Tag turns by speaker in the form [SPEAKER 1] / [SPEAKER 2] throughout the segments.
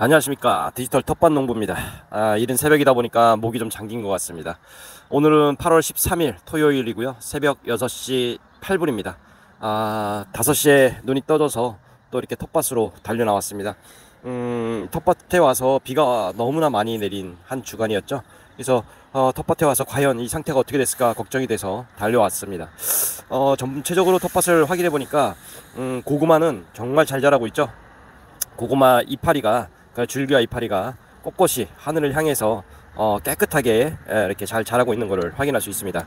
[SPEAKER 1] 안녕하십니까. 디지털 텃밭 농부입니다. 아, 이른 새벽이다 보니까 목이 좀 잠긴 것 같습니다. 오늘은 8월 13일 토요일이고요. 새벽 6시 8분입니다. 아, 5시에 눈이 떠져서 또 이렇게 텃밭으로 달려 나왔습니다. 음, 텃밭에 와서 비가 너무나 많이 내린 한 주간이었죠. 그래서 어, 텃밭에 와서 과연 이 상태가 어떻게 됐을까 걱정이 돼서 달려왔습니다. 어, 전체적으로 텃밭을 확인해 보니까 음, 고구마는 정말 잘 자라고 있죠. 고구마 이파리가 그 줄기와 이파리가 꼿꼿이 하늘을 향해서 어, 깨끗하게 이렇게 잘 자라고 있는 것을 확인할 수 있습니다.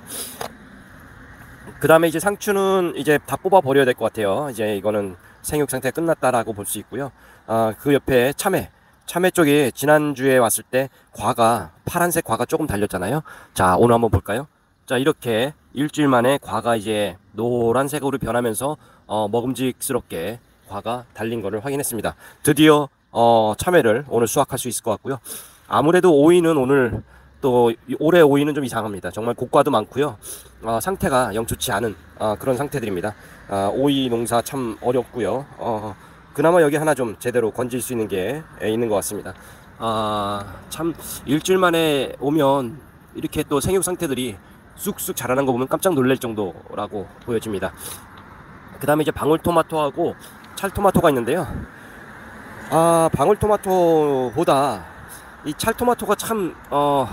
[SPEAKER 1] 그 다음에 이제 상추는 이제 다 뽑아 버려야 될 것 같아요. 이제 이거는 생육 상태가 끝났다라고 볼 수 있고요. 어, 그 옆에 참외, 참외 쪽에 지난주에 왔을 때 과가 파란색 과가 조금 달렸잖아요. 자 오늘 한번 볼까요? 자 이렇게 일주일 만에 과가 이제 노란색으로 변하면서 어, 먹음직스럽게 과가 달린 것을 확인했습니다. 드디어 어, 참외를 오늘 수확할 수 있을 것 같고요. 아무래도 오이는 오늘 또 올해 오이는 좀 이상합니다. 정말 고과도 많고요. 어, 상태가 영 좋지 않은 어, 그런 상태들입니다. 어, 오이 농사 참 어렵고요. 어, 그나마 여기 하나 좀 제대로 건질 수 있는 게 있는 것 같습니다. 아, 참 일주일 만에 오면 이렇게 또 생육 상태들이 쑥쑥 자라는 거 보면 깜짝 놀랄 정도라고 보여집니다. 그 다음에 이제 방울토마토하고 찰토마토가 있는데요. 아 방울토마토보다 이 찰토마토가 참 어,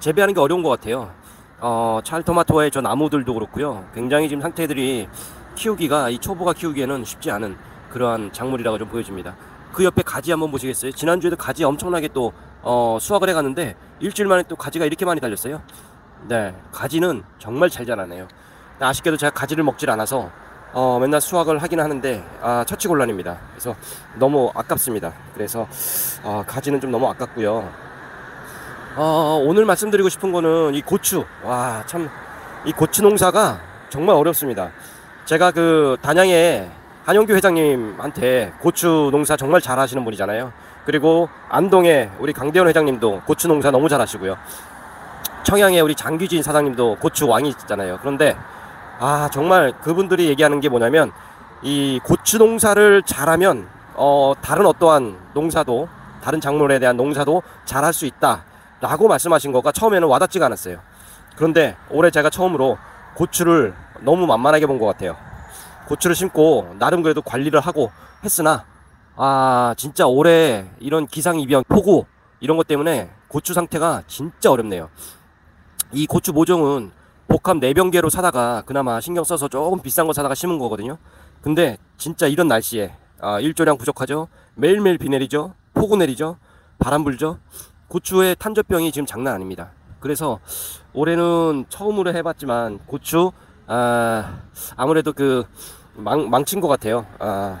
[SPEAKER 1] 재배하는 게 어려운 것 같아요. 어, 찰토마토의 저 나무들도 그렇고요. 굉장히 지금 상태들이 키우기가 이 초보가 키우기에는 쉽지 않은 그러한 작물이라고 좀 보여집니다. 그 옆에 가지 한번 보시겠어요? 지난주에도 가지 엄청나게 또 어, 수확을 해갔는데 일주일 만에 또 가지가 이렇게 많이 달렸어요. 네, 가지는 정말 잘 자라네요. 아쉽게도 제가 가지를 먹질 않아서 어, 맨날 수확을 하긴 하는데 아, 처치곤란입니다. 그래서 너무 아깝습니다. 그래서 어, 가지는 좀 너무 아깝고요. 어, 오늘 말씀드리고 싶은 거는 이 고추. 와, 참 이 고추 농사가 정말 어렵습니다. 제가 그 단양에 한영규 회장님한테 고추 농사 정말 잘 하시는 분이잖아요. 그리고 안동에 우리 강대원 회장님도 고추 농사 너무 잘 하시고요. 청양에 우리 장규진 사장님도 고추 왕이잖아요. 그런데 아 정말 그분들이 얘기하는 게 뭐냐면 이 고추 농사를 잘하면 어 다른 어떠한 농사도 다른 작물에 대한 농사도 잘할 수 있다라고 말씀하신 거가 처음에는 와닿지가 않았어요. 그런데 올해 제가 처음으로 고추를 너무 만만하게 본 것 같아요. 고추를 심고 나름 그래도 관리를 하고 했으나 아 진짜 올해 이런 기상이변 폭우 이런 것 때문에 고추 상태가 진짜 어렵네요. 이 고추 모종은 복합 내병계로 사다가 그나마 신경 써서 조금 비싼 거 사다가 심은 거거든요. 근데 진짜 이런 날씨에 아, 일조량 부족하죠. 매일매일 비 내리죠. 폭우 내리죠. 바람 불죠. 고추의 탄저병이 지금 장난 아닙니다. 그래서 올해는 처음으로 해봤지만 고추 아, 아무래도 그 망, 망친 것 같아요. 아,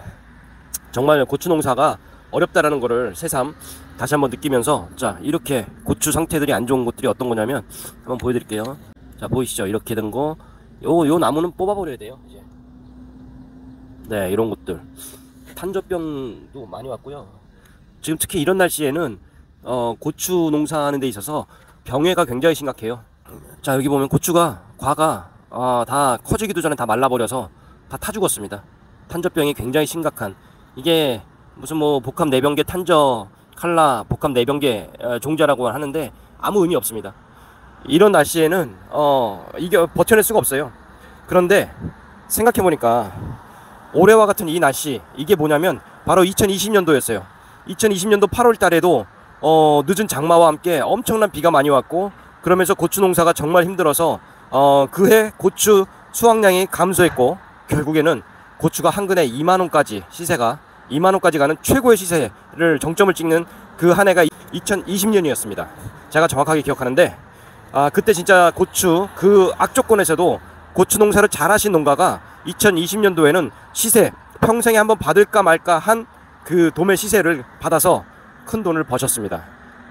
[SPEAKER 1] 정말 고추 농사가 어렵다라는 거를 새삼 다시 한번 느끼면서 자 이렇게 고추 상태들이 안 좋은 것들이 어떤 거냐면 한번 보여드릴게요. 자 보이시죠? 이렇게 된 거. 요 요 나무는 뽑아 버려야 돼요 이제. 네 이런 것들. 탄저병도 많이 왔고요. 지금 특히 이런 날씨에는 어 고추 농사하는 데 있어서 병해가 굉장히 심각해요. 자 여기 보면 고추가 과가 어, 다 커지기도 전에 다 말라버려서 다 타 죽었습니다. 탄저병이 굉장히 심각한. 이게 무슨 뭐 복합 내병계 탄저 칼라 복합 내병계 어, 종자라고 하는데 아무 의미 없습니다 이런 날씨에는 어 이게 버텨낼 수가 없어요. 그런데 생각해 보니까 올해와 같은 이 날씨 이게 뭐냐면 바로 2020년도였어요. 2020년도 8월 달에도 어 늦은 장마와 함께 엄청난 비가 많이 왔고 그러면서 고추 농사가 정말 힘들어서 어 그해 고추 수확량이 감소했고 결국에는 고추가 한 근에 2만 원까지 시세가 2만 원까지 가는 최고의 시세를 정점을 찍는 그 한 해가 2020년이었습니다. 제가 정확하게 기억하는데 아, 그때 진짜 고추 그 악조건에서도 고추 농사를 잘하신 농가가 2020년도에는 시세 평생에 한번 받을까 말까 한 그 도매 시세를 받아서 큰 돈을 버셨습니다.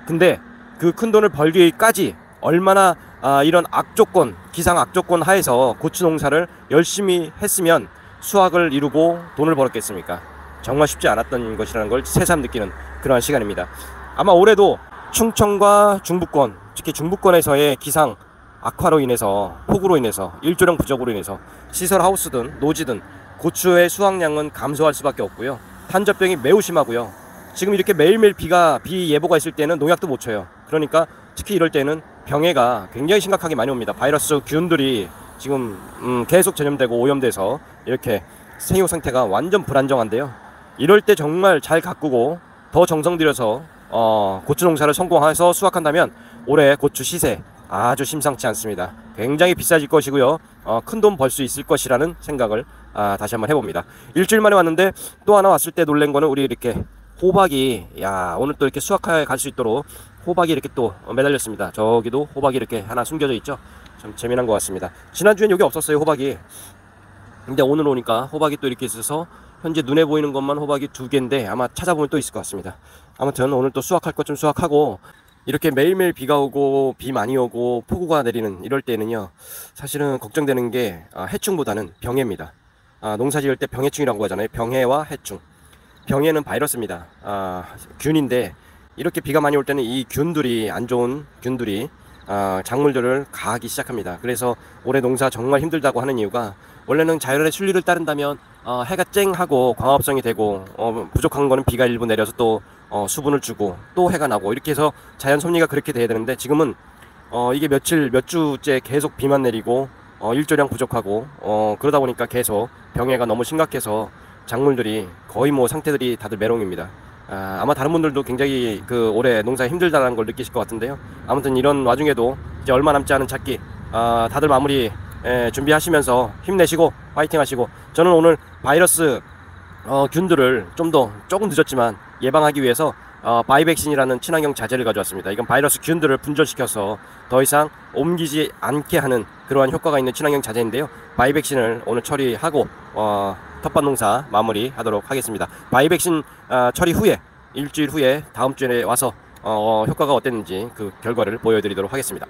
[SPEAKER 1] 근데 그 큰 돈을 벌기까지 얼마나 아, 이런 악조건 기상 악조건 하에서 고추 농사를 열심히 했으면 수확을 이루고 돈을 벌었겠습니까? 정말 쉽지 않았던 것이라는 걸 새삼 느끼는 그러한 시간입니다. 아마 올해도 충청과 중부권 특히 중부권에서의 기상 악화로 인해서 폭우로 인해서 일조량 부족으로 인해서 시설 하우스든 노지든 고추의 수확량은 감소할 수밖에 없고요. 탄저병이 매우 심하고요. 지금 이렇게 매일매일 비가 비 예보가 있을 때는 농약도 못 쳐요. 그러니까 특히 이럴 때는 병해가 굉장히 심각하게 많이 옵니다. 바이러스 균들이 지금 음, 계속 전염되고 오염돼서 이렇게 생육 상태가 완전 불안정한데요. 이럴 때 정말 잘 가꾸고 더 정성 들여서 어, 고추 농사를 성공해서 수확한다면 올해 고추 시세 아주 심상치 않습니다. 굉장히 비싸질 것이고요. 어, 큰 돈 벌 수 있을 것이라는 생각을 아, 다시 한번 해봅니다. 일주일 만에 왔는데 또 하나 왔을 때 놀란 거는 우리 이렇게 호박이 야 오늘 또 이렇게 수확하에 갈수 있도록 호박이 이렇게 또 매달렸습니다. 저기도 호박이 이렇게 하나 숨겨져 있죠. 참 재미난 것 같습니다. 지난주엔 여기 없었어요 호박이. 근데 오늘 오니까 호박이 또 이렇게 있어서 현재 눈에 보이는 것만 호박이 두 개인데 아마 찾아보면 또 있을 것 같습니다. 아무튼 오늘 또 수확할 것 좀 수확하고 이렇게 매일매일 비가 오고 비 많이 오고 폭우가 내리는 이럴 때는요 사실은 걱정되는 게 아, 해충보다는 병해입니다. 아, 농사 지을 때 병해충이라고 하잖아요. 병해와 해충. 병해는 바이러스입니다. 아, 균인데 이렇게 비가 많이 올 때는 이 균들이 안 좋은 균들이 아, 작물들을 가하기 시작합니다. 그래서 올해 농사 정말 힘들다고 하는 이유가 원래는 자연의 순리를 따른다면 어, 해가 쨍하고 광합성이 되고 어, 부족한 거는 비가 일부 내려서 또 어, 수분을 주고 또 해가 나고 이렇게 해서 자연 섭리가 그렇게 돼야 되는데 지금은 어, 이게 며칠 몇 주째 계속 비만 내리고 어, 일조량 부족하고 어, 그러다 보니까 계속 병해가 너무 심각해서 작물들이 거의 뭐 상태들이 다들 메롱입니다. 아, 아마 다른 분들도 굉장히 그 올해 농사 힘들다는 걸 느끼실 것 같은데요. 아무튼 이런 와중에도 이제 얼마 남지 않은 찾기 아, 다들 마무리 예, 준비하시면서 힘내시고 파이팅 하시고 저는 오늘 바이러스 어, 균들을 좀 더 조금 늦었지만 예방하기 위해서 어, 바이백신이라는 친환경 자재를 가져왔습니다. 이건 바이러스 균들을 분절시켜서 더 이상 옮기지 않게 하는 그러한 효과가 있는 친환경 자재인데요. 바이백신을 오늘 처리하고 어, 텃밭 농사 마무리하도록 하겠습니다. 바이백신 어, 처리 후에 일주일 후에 다음 주에 와서 어, 효과가 어땠는지 그 결과를 보여드리도록 하겠습니다.